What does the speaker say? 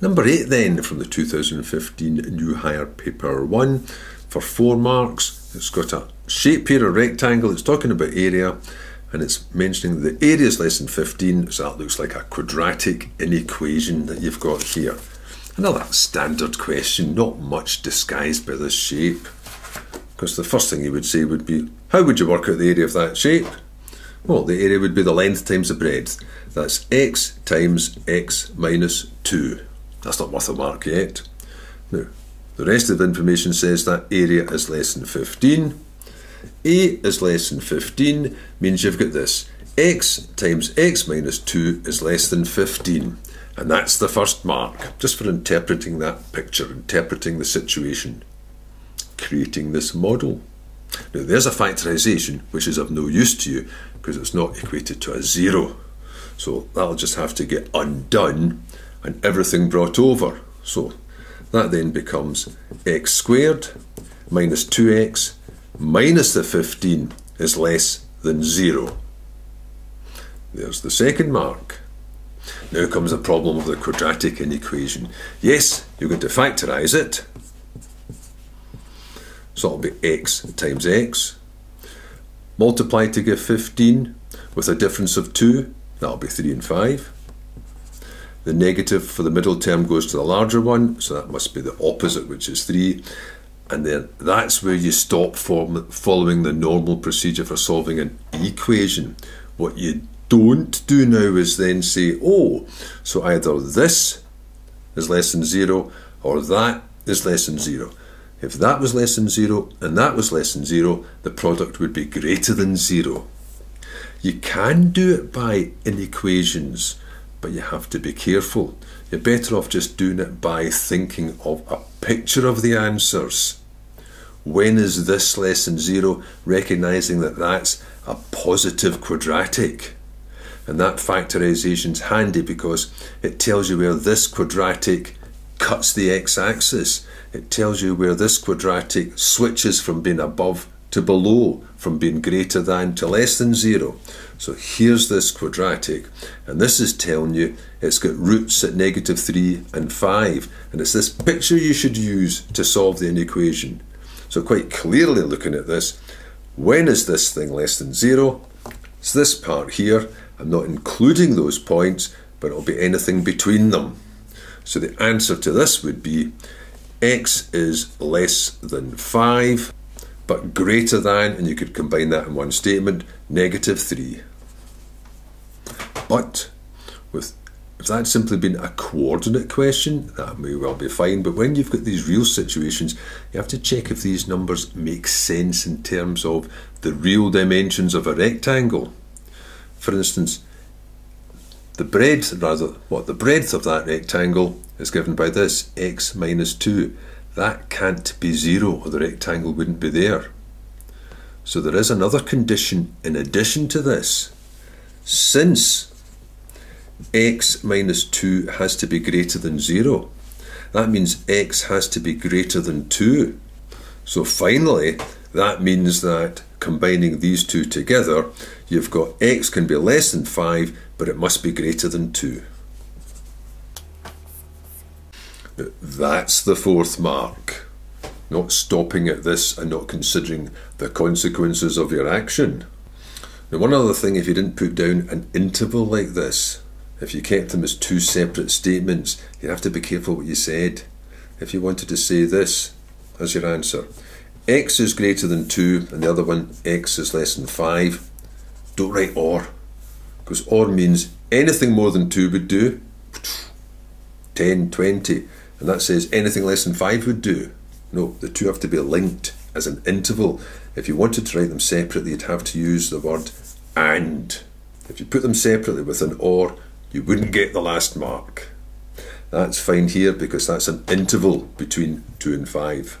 Number 8 then from the 2015 New Higher Paper 1 for 4 marks. It's got a shape here, a rectangle, it's talking about area and it's mentioning the area is less than 15 so that looks like a quadratic inequation that you've got here. Another standard question, not much disguised by this shape because the first thing you would say would be how would you work out the area of that shape? Well, the area would be the length times the breadth. That's x times x minus 2. That's not worth a mark yet. Now, the rest of the information says that area is less than 15. A is less than 15 means you've got this. x times x minus 2 is less than 15. And that's the first mark, just for interpreting that picture, interpreting the situation, creating this model. Now there's a factorisation which is of no use to you because it's not equated to a zero. So that'll just have to get undone and everything brought over. So that then becomes x squared minus 2x minus the 15 is less than 0. There's the second mark. Now comes the problem of the quadratic inequation. Yes, you're going to factorise it. So it'll be x times x. Multiply to give 15 with a difference of 2. That'll be 3 and 5. The negative for the middle term goes to the larger one, so that must be the opposite, which is 3. And then that's where you stop following the normal procedure for solving an equation. What you don't do now is then say, oh, so either this is less than 0 or that is less than 0. If that was less than 0 and that was less than 0, the product would be greater than 0. You can do it by inequations but you have to be careful. You're better off just doing it by thinking of a picture of the answers. When is this less than zero? Recognizing that that's a positive quadratic. And that factorisation is handy because it tells you where this quadratic cuts the x-axis. It tells you where this quadratic switches from being above to below, from being greater than to less than zero. So here's this quadratic, and this is telling you it's got roots at negative 3 and 5, and it's this picture you should use to solve the inequation. So quite clearly looking at this, when is this thing less than 0? It's this part here. I'm not including those points, but it'll be anything between them. So the answer to this would be x is less than 5 but greater than, and you could combine that in one statement, negative 3. But with if that's simply been a coordinate question, that may well be fine. But when you've got these real situations, you have to check if these numbers make sense in terms of the real dimensions of a rectangle. For instance, the breadth, rather, what the breadth of that rectangle is given by this, x minus 2. That can't be zero, or the rectangle wouldn't be there. So there is another condition in addition to this. Since x minus 2 has to be greater than 0. That means x has to be greater than 2. So finally, that means that combining these two together, you've got x can be less than 5, but it must be greater than 2. That's the fourth mark. Not stopping at this and not considering the consequences of your action. Now, one other thing, if you didn't put down an interval like this, if you kept them as two separate statements, you have to be careful what you said. If you wanted to say this as your answer, x is greater than 2 and the other one, x is less than 5, don't write or, because or means anything more than 2 would do, 10, 20, and that says anything less than 5 would do. No, the two have to be linked as an interval. If you wanted to write them separately, you'd have to use the word and. If you put them separately with an or, you wouldn't get the last mark. That's fine here because that's an interval between 2 and 5.